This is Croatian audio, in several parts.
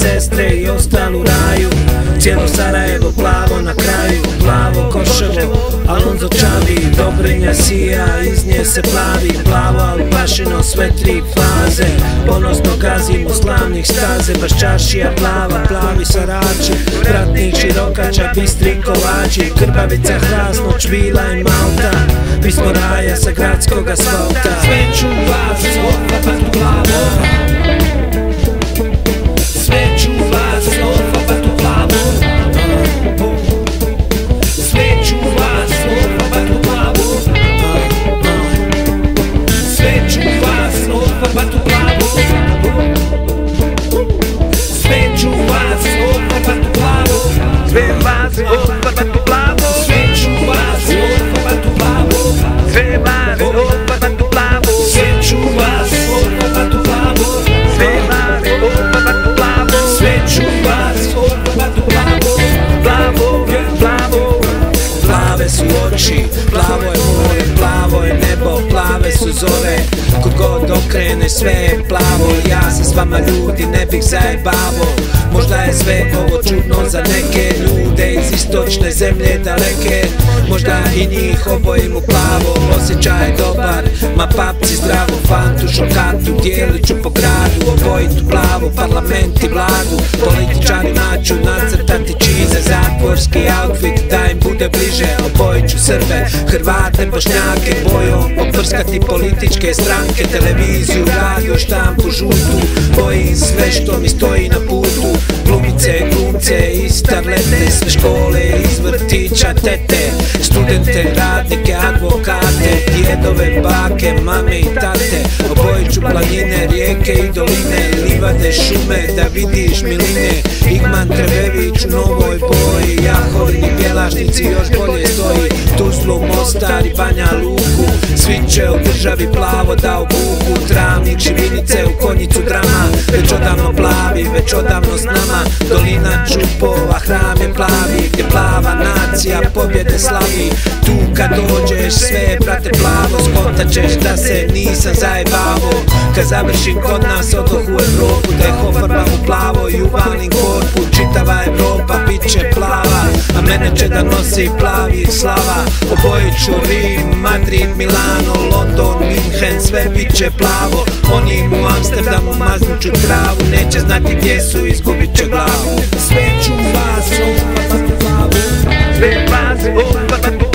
sestre i ostalu raju Cijelo Sarajevo plavo na kraju Plavo koševo, Alonzo Čavi Dobrinja sija, iz nje se plavi Plavo albašino, sve tri faze Ponosno gazimo slavnih staze Baš čašija plava, plavi sarači Vratnih širokača, bistri kovači Krbavica, hrasno, čvila i malta. Pismo raja sa gradskog asfalta. Sve ću vas ofapat u Chuva. Plave su zore Kod god okrene sve je plavo, ja se s vama ljudi ne bih zajebavo. Možda je sve ovo čudno za neke ljude iz istočne zemlje daleke. Možda i njih obojim u plavo, osjećaj je dobar Ma papci zdravu fantu, šokatu, dijelit ću po gradu Obojitu plavu, parlament i vladu. Političarima ću nacrtati čize, zatvorski outfit da im bude bliže. Obojit ću Srbe, Hrvate, Bošnjake Bojom poprskati političke stranke Televiziju, radio, štampu, žutu Bojim sve što mi stoji na putu. Glumice, glumce i starlete Sve škole iz vrtića, tete Studente, radnike, advokate Djedove, bake, mame i tate. Obojit ću planine, rijeke i doline Livade, šume, da vidiš miline. Igman, Trebević u novoj boji Jahovini, Bjelašnici još bolje stoji. Tuzlu, Mostar i Banja Luku Svi će u državi plavo da obuku. Travnik, Šivinice u konjicu drama Već odavno plavi, već odavno s nama. Dolina Čupova, hram je plavi Gdje plava nacija pobjede slavi. Tu kad dođeš sve brate plavo Skontat ćeš da se nisam zajebavo. Kad završim kod nas odoh u Evropu Da ih ofarbam u plavo i uvalim korpu. Čitava Evropa bit će plava A mene će da nosi plavi slava. Obojit ću Rim, Madrid, Milano, London, Minhen Sve bit će plavo. Oni u Amsterdamu maznut ću travu Neće znati gdje su, izgubit će glavu. Sve ću vas ofapat u glavu Sve vas ofabat u glavu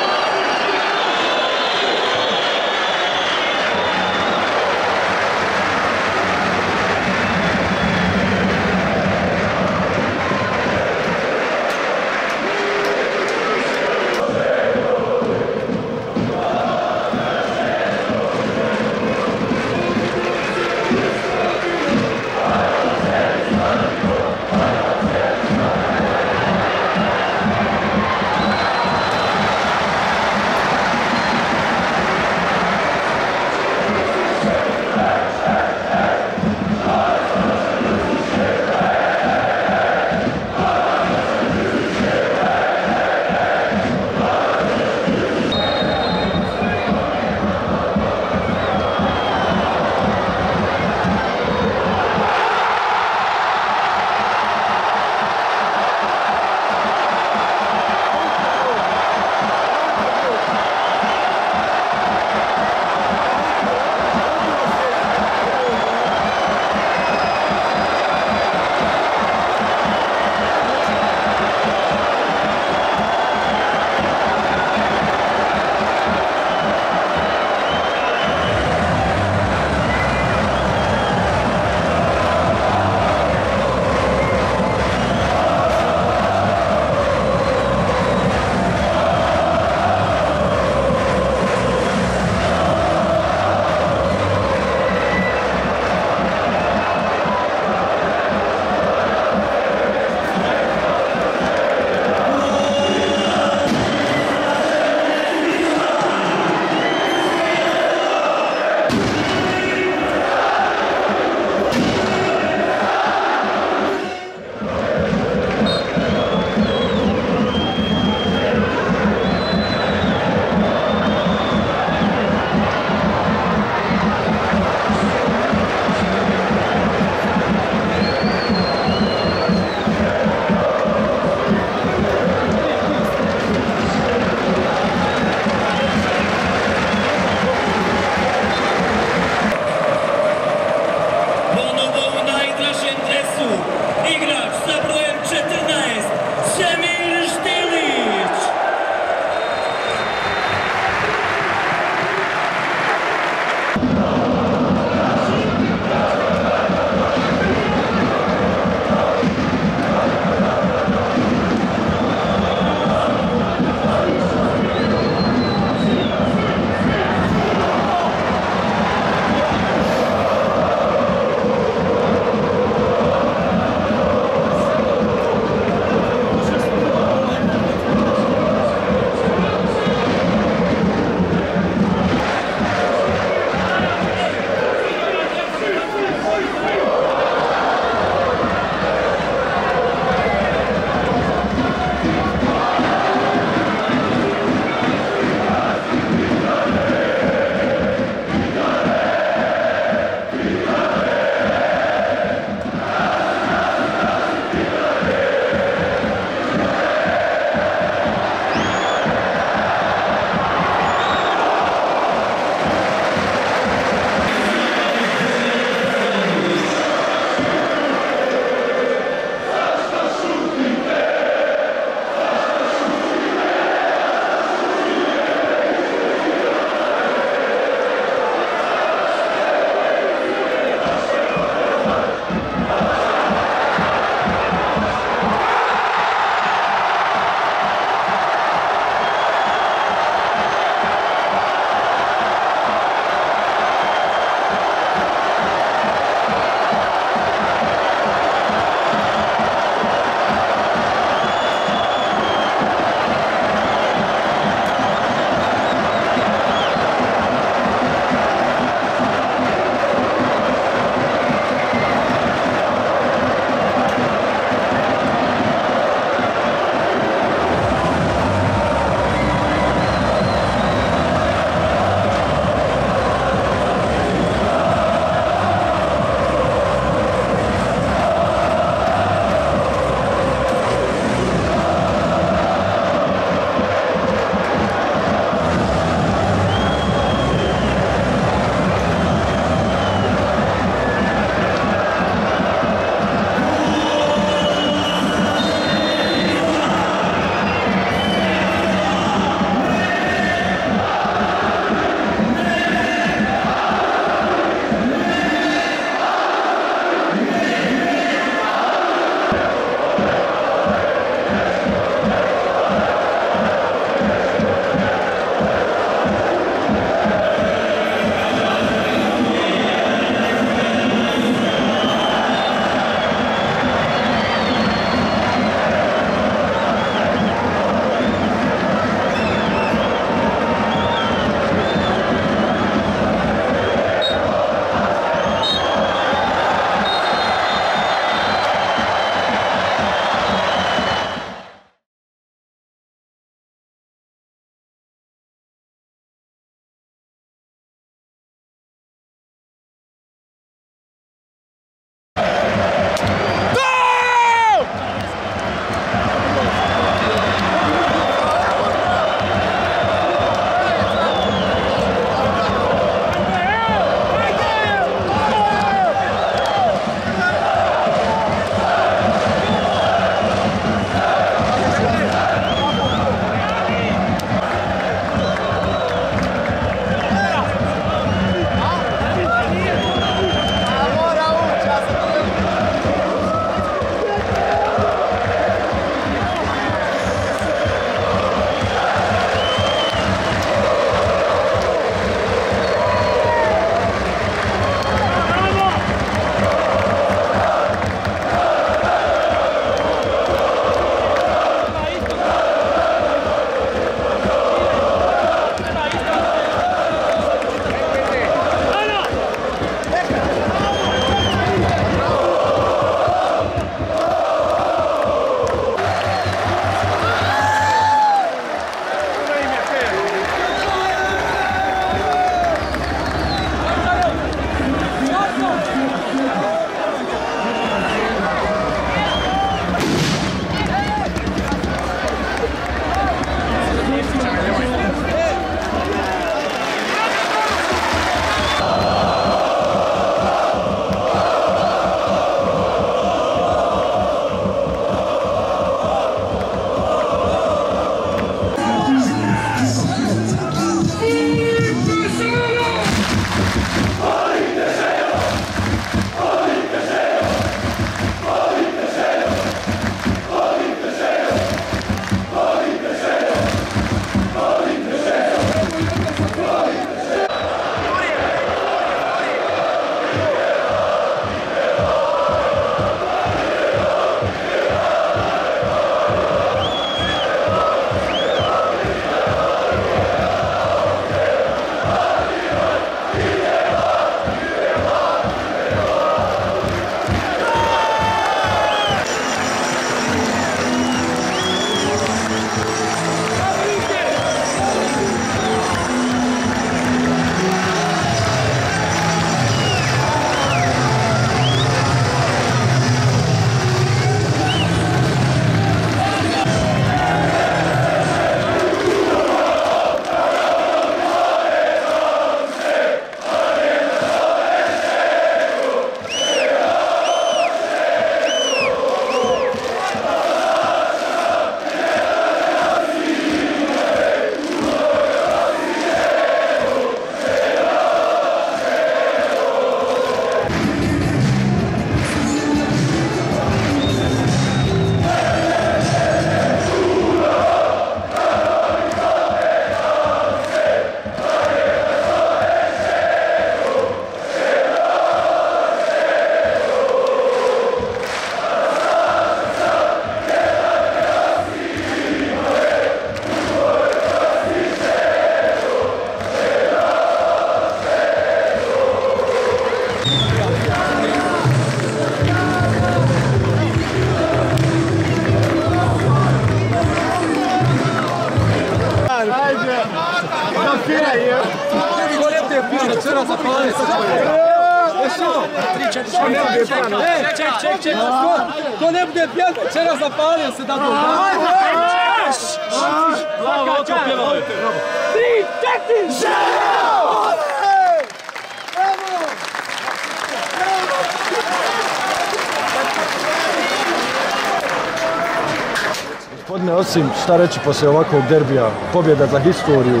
Gospodine, osim šta reći poslije ovakvog derbija, pobjeda za historiju,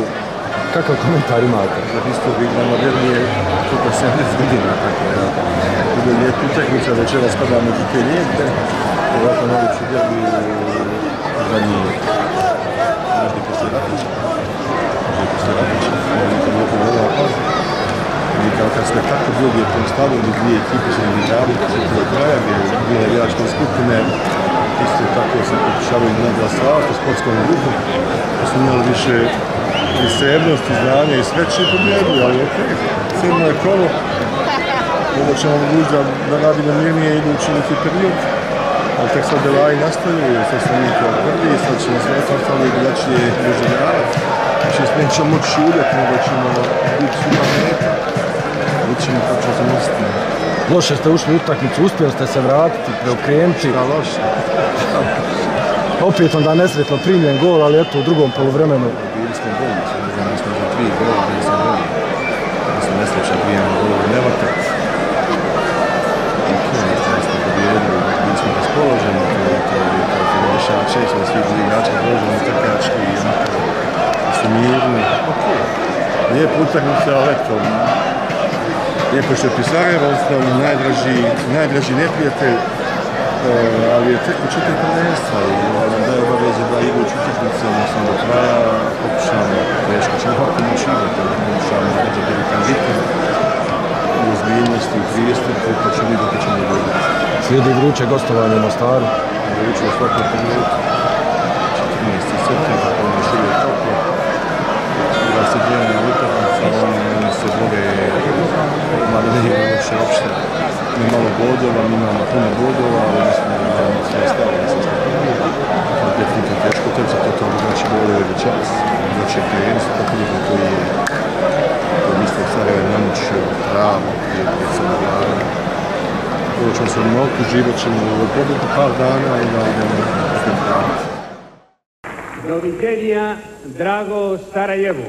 kakav komentar imate? za historiju igramo derbije koliko 70 godina, tako da bude lijep utakmica, večera spada među te lijepe, ovako najveći derbi zadnji možda poslije Ratića, možda poslije Ratića, nikad lijepo gledala i kao kad smo tako dugo postavili dvije ekipe su igrali do kraja, gdje je dvije navijačke skupine, isto tako se pokušavaju nadglasavati u sportskom duhu, da su imali više prisebnosti, znanja i sreće i pobjedu, ali okej, sedmo je kolo, ovo ćemo mogući da, da radimo mirnije idući neki period, ali tek sad Belaj nastavljaju, sad smo mi kao prvi, sad ćemo sve ostalo i drugačije doživljavati. Znači, nećemo moći šuljati, nego ćemo biti svima meta. Vidimo kako će zamisliti. Loše ste ušli u utakmicu, uspjeli ste se vratiti, preokrenuti. Šta loše? Opet onda nesretno primljen gol, ali eto u drugom poluvremenu. Bili smo bolji, ne znam, mi smo za tri gola, bili smo bolji. Mi smo nesreća prijem gol u Nevatek. I to je isto, smo pobijedili, bili smo raspoloženi, to je to, je to, to je dešava često da svi drugi igrači raspoloženi, trkački, onako, da su mirni. Okej. Lijep utakmica, ali eto, lijepo što je Pisarjevo ostao mi najdraži, najdraži neprijatelj, e, ali je tek početak prvenstva i nam daje obaveze da idući utakmice, odnosno do kraja, pokušamo, teško ćemo ovako moći igrati, ali pokušamo da biti kandidan u ozbiljnosti, u prijestupu, pa ćemo vidjeti kako ćemo dobiti. Slijedi vruće gostovanje u Mostaru. Vruće u svakom trenutku, 14. septembra, mada ne igramo uopće uopšte, mi malo bodova, mi imamo puno bodova, ali mi smo imamo sve smo prvi. Ali definitivno teško utjecati, to to znači bode večeras, znači prvenstvo, tako da koji je koji je isto Sarajeva namučio pravo sada dana. Ovo ćemo se mnogo, uživat ćemo u ovoj pobjedi par dana i da idemo raditi. Doviđenja, drago Sarajevu.